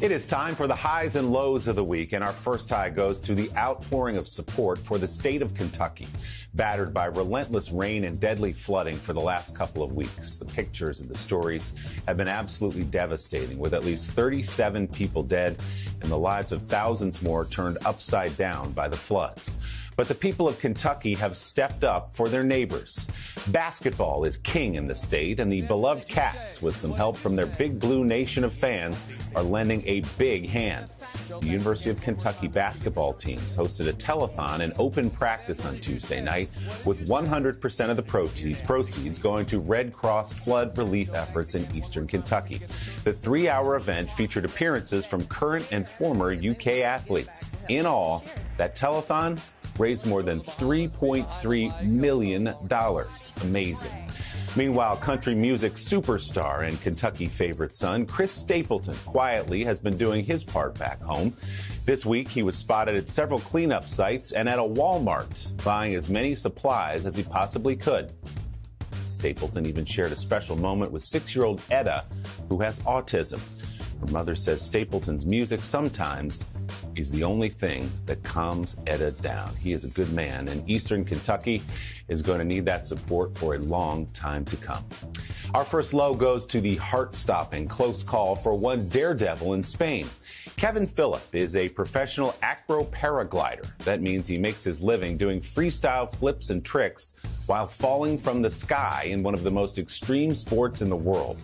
It is time for the highs and lows of the week, and our first high goes to the outpouring of support for the state of Kentucky, battered by relentless rain and deadly flooding for the last couple of weeks. The pictures and the stories have been absolutely devastating, with at least 37 people dead and the lives of thousands more turned upside down by the floods. But the people of Kentucky have stepped up for their neighbors. Basketball is king in the state, and the beloved Cats, with some help from their big blue nation of fans, are lending a big hand. The University of Kentucky basketball teams hosted a telethon and open practice on Tuesday night, with 100% of the proceeds going to Red Cross flood relief efforts in eastern Kentucky. The three hour event featured appearances from current and former UK athletes. In all, that telethon raised more than $3.3 million. Amazing. Meanwhile, country music superstar and Kentucky favorite son, Chris Stapleton, quietly has been doing his part back home. This week, he was spotted at several cleanup sites and at a Walmart, buying as many supplies as he possibly could. Stapleton even shared a special moment with six year old Etta, who has autism. Her mother says Stapleton's music sometimes is the only thing that calms Etta down. He is a good man, and Eastern Kentucky is going to need that support for a long time to come. Our first low goes to the heart stopping close call for one daredevil in Spain. Kevin Philipp is a professional acro paraglider. That means he makes his living doing freestyle flips and tricks while falling from the sky in one of the most extreme sports in the world.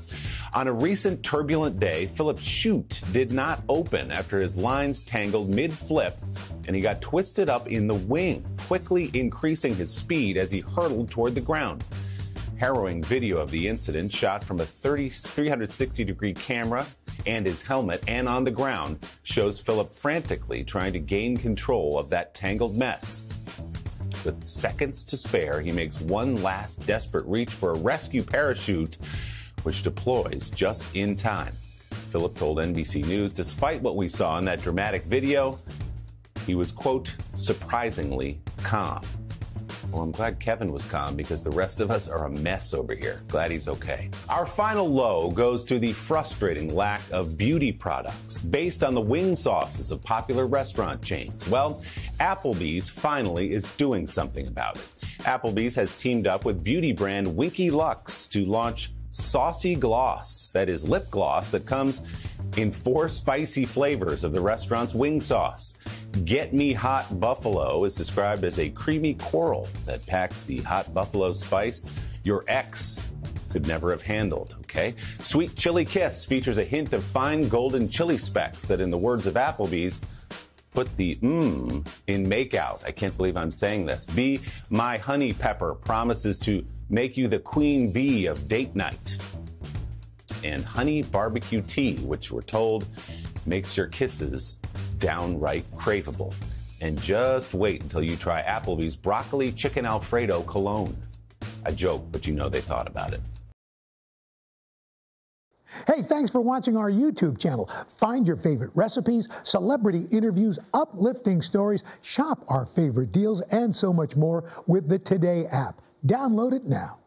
On a recent turbulent day, Philipp's chute did not open after his lines tangled mid flip and he got twisted up in the wing, quickly increasing his speed as he hurtled toward the ground. Harrowing video of the incident shot from a 30, 360 degree camera and his helmet and on the ground shows Philipp frantically trying to gain control of that tangled mess. With seconds to spare, he makes one last desperate reach for a rescue parachute, which deploys just in time. Philipp told NBC News, despite what we saw in that dramatic video, he was, quote, surprisingly calm. Well, I'm glad Kevin was calm because the rest of us are a mess over here. Glad he's okay. Our final low goes to the frustrating lack of beauty products based on the wing sauces of popular restaurant chains. Well, Applebee's finally is doing something about it. Applebee's has teamed up with beauty brand Winky Lux to launch Saucy Gloss, that is lip gloss that comes in four spicy flavors of the restaurant's wing sauce. Get Me Hot Buffalo is described as a creamy coral that packs the hot buffalo spice your ex could never have handled, okay? Sweet Chili Kiss features a hint of fine golden chili specks that, in the words of Applebee's, put the mmm in makeout. I can't believe I'm saying this. Be My Honey Pepper promises to make you the queen bee of date night. And Honey Barbecue Tea, which we're told makes your kisses downright craveable. And just wait until you try Applebee's broccoli chicken Alfredo cologne. A joke, but you know they thought about it. Hey, thanks for watching our YouTube channel. Find your favorite recipes, celebrity interviews, uplifting stories, shop our favorite deals, and so much more with the Today app. Download it now.